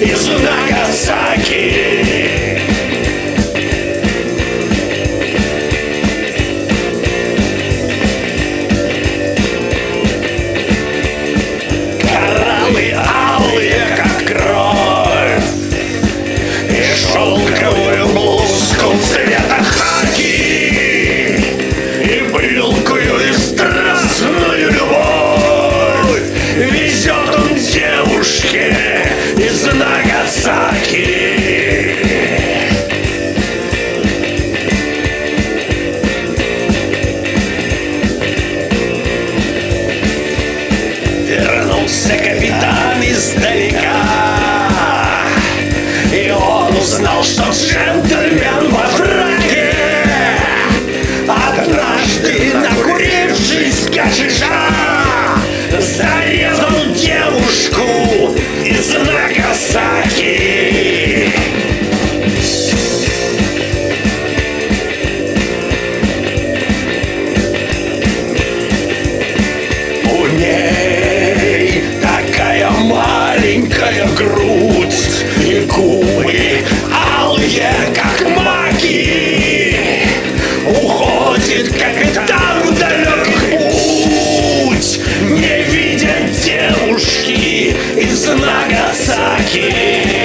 из Нагасаки. Кораллы алые, как кровь И шелковую блузку цвета хаки И пылкую и страстную любовь Везет он девушке из Нагасаки Вернулся капитан издалека И он узнал, что джентльмен во фраке капитан в далекий путь. Не видя девушки из Нагасаки